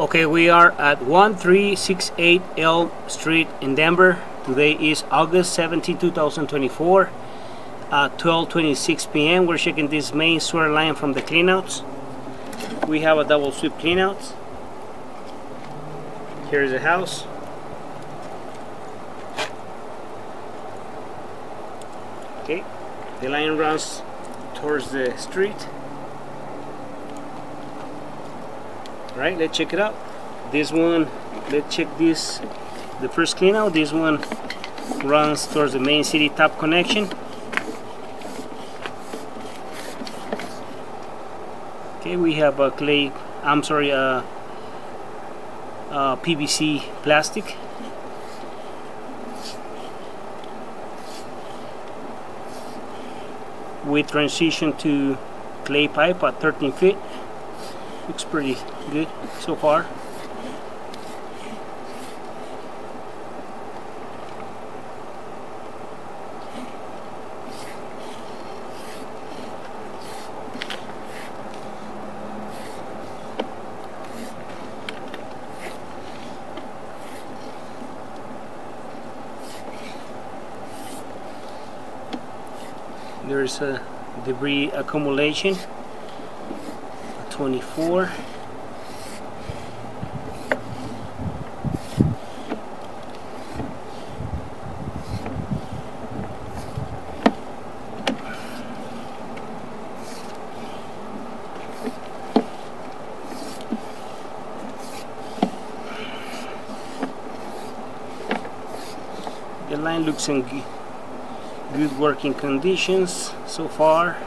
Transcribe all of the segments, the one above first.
Okay, we are at 1368 Elm Street in Denver. Today is August 17, 2024 at 12.26 p.m. We're checking this main sewer line from the cleanouts. We have a double sweep cleanouts. Here's the house. Okay, the line runs towards the street. Right, let's check it out. This one, let's check this, the first clean out. This one runs towards the main city tap connection. Okay, we have a clay, I'm sorry, a, a PVC plastic. We transition to clay pipe at 13 feet looks pretty good so far. There's a debris accumulation 24 the line looks in good working conditions so far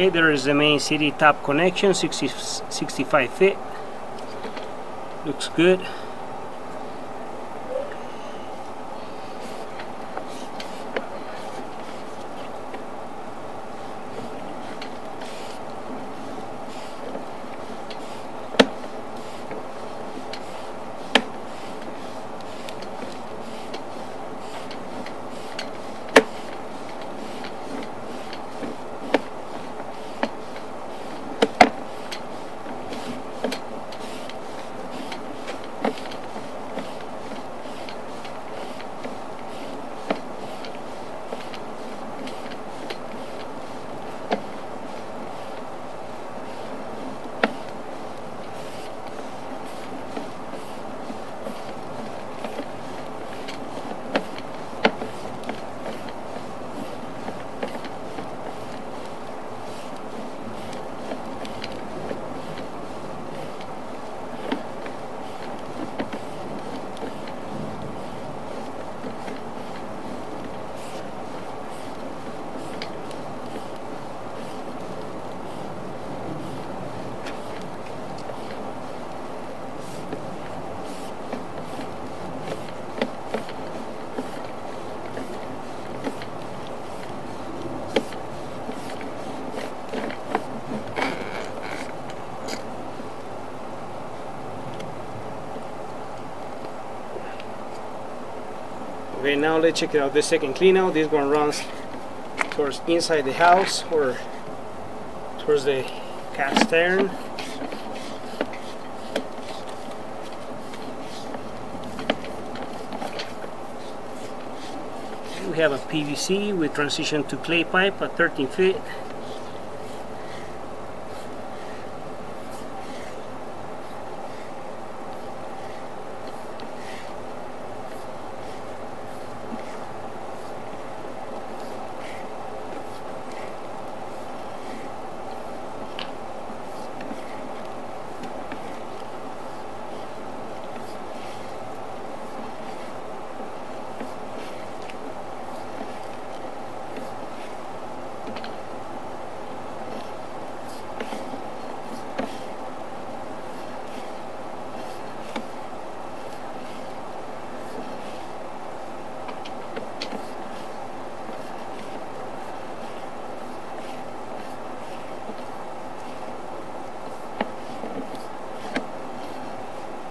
Okay, there is the main city tap connection, 60, 65 feet. Looks good. Okay, now let's check out the second clean out. This one runs towards inside the house or towards the cast iron. We have a PVC with transition to clay pipe at 13 feet.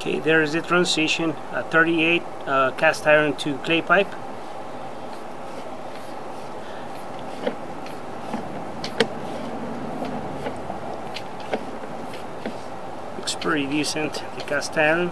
Okay there is the transition uh, 38 uh, cast iron to clay pipe. Looks pretty decent the cast iron